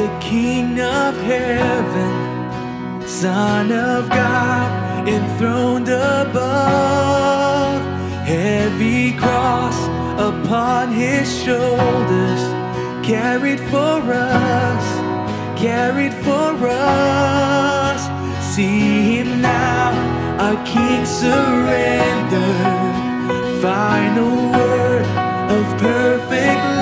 the King of heaven, Son of God, enthroned above, heavy cross upon his shoulders, carried for us, carried for us. See him now, our King surrender. final word of perfect love.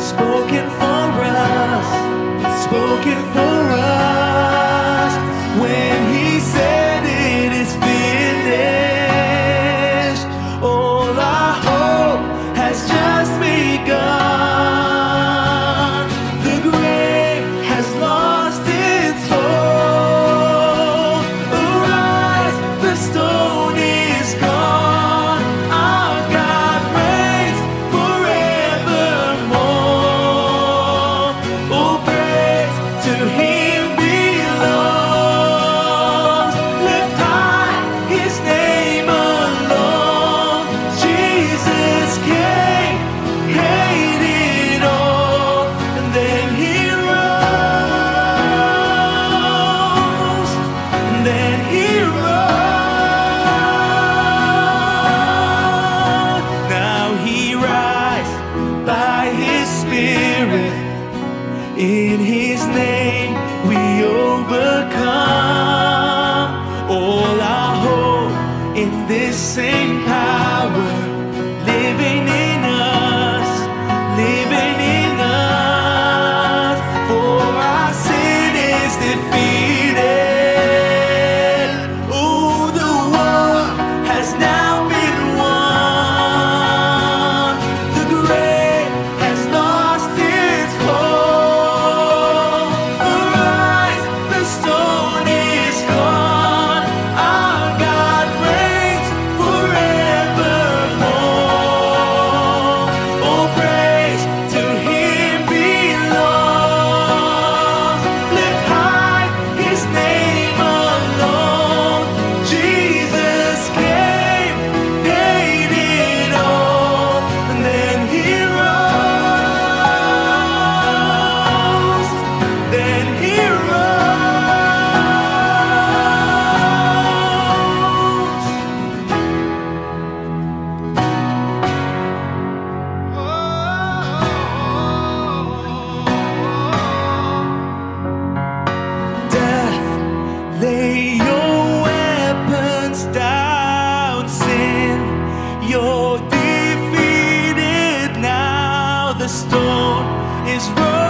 spoken for. in this same Stone is rolled.